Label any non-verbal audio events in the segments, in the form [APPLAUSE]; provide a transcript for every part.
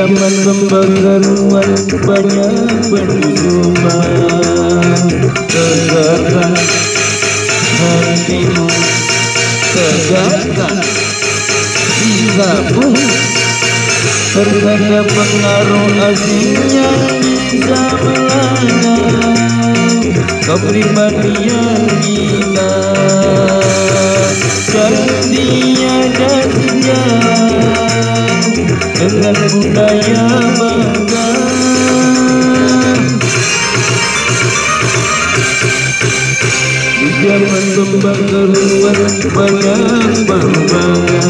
zaman pembakaruan banyak berjumat Tegakkan hatimu Tegakkan sikapmu Terhadap pengaruh asing yang bisa melanda Kepribadian kita. Dan tiada sejarah dengan budaya bangga. Di zaman pembakaran banyak berbanggaan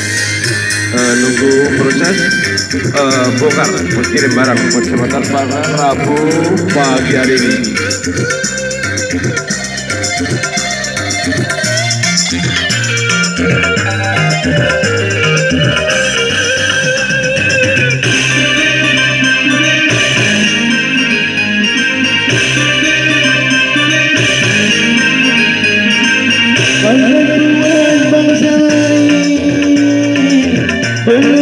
uh, nunggu proses uh, bongkar kirim barang percepatan barang Rabu pagi hari ini Yeah. [LAUGHS]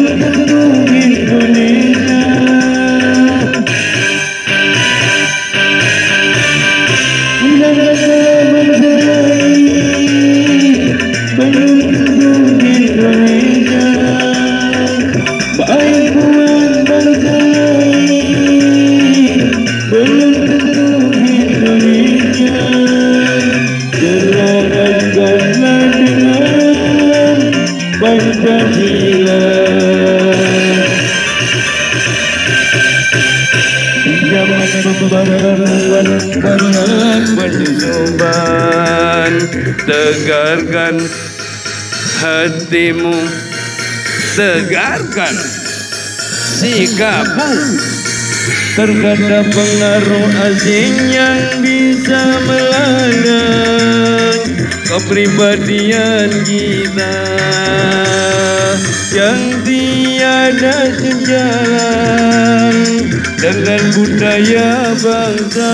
tegarkan hatimu. Tegarkan sikapmu. Terhadap pengaruh asing yang bisa melanda kepribadian kita yang tiada sejalan dengan budaya bangsa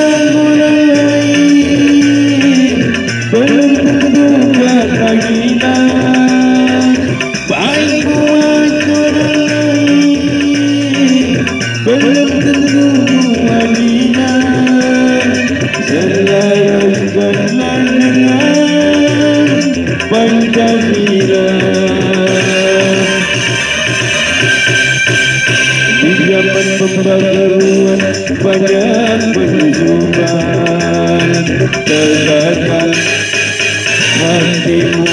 Pancasila Di zaman banyak hatimu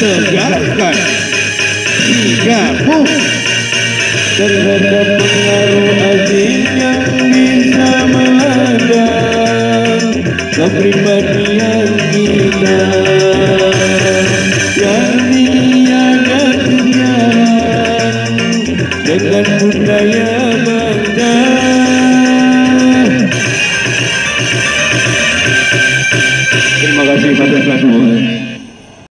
Tegakkan Terhadap pengaruh asing yang bisa kepribadian kita yang niaga dengan budaya bangga. Terima kasih pada semua